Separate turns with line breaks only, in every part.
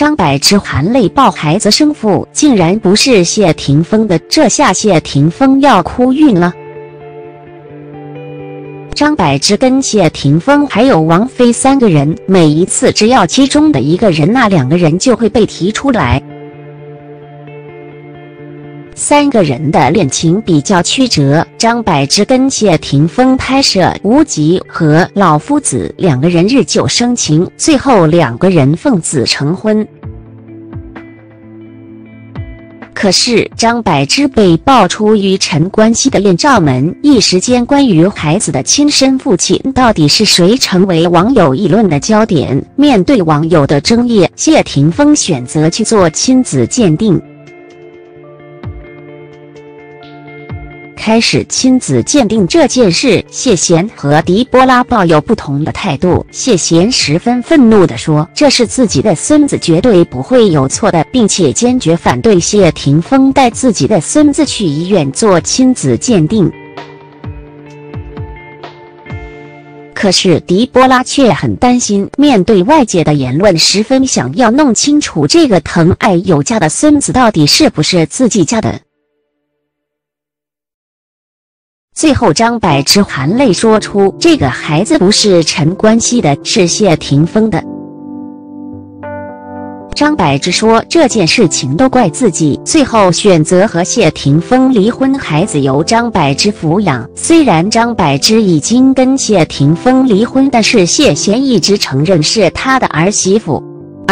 张柏芝含泪抱孩子生父，竟然不是谢霆锋的，这下谢霆锋要哭晕了。张柏芝跟谢霆锋还有王菲三个人，每一次只要其中的一个人，那两个人就会被提出来。三个人的恋情比较曲折，张柏芝跟谢霆锋拍摄《无极》和《老夫子》，两个人日久生情，最后两个人奉子成婚。可是张柏芝被爆出与陈冠希的恋照门，一时间关于孩子的亲生父亲到底是谁，成为网友议论的焦点。面对网友的争议，谢霆锋选择去做亲子鉴定。开始亲子鉴定这件事，谢贤和狄波拉抱有不同的态度。谢贤十分愤怒地说：“这是自己的孙子，绝对不会有错的，并且坚决反对谢霆锋带自己的孙子去医院做亲子鉴定。”可是狄波拉却很担心，面对外界的言论，十分想要弄清楚这个疼爱有加的孙子到底是不是自己家的。最后，张柏芝含泪说出：“这个孩子不是陈冠希的，是谢霆锋的。”张柏芝说：“这件事情都怪自己，最后选择和谢霆锋离婚，孩子由张柏芝抚养。虽然张柏芝已经跟谢霆锋离婚，但是谢贤一直承认是他的儿媳妇。”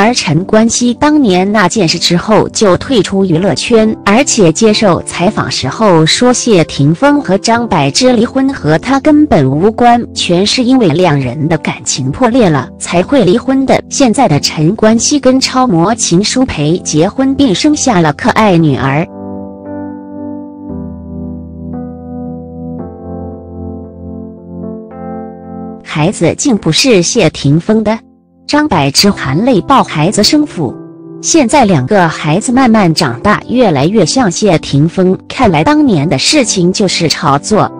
而陈冠希当年那件事之后就退出娱乐圈，而且接受采访时候说谢霆锋和张柏芝离婚和他根本无关，全是因为两人的感情破裂了才会离婚的。现在的陈冠希跟超模秦舒培结婚并生下了可爱女儿，孩子竟不是谢霆锋的。张柏芝含泪抱孩子生父，现在两个孩子慢慢长大，越来越像谢霆锋。看来当年的事情就是炒作。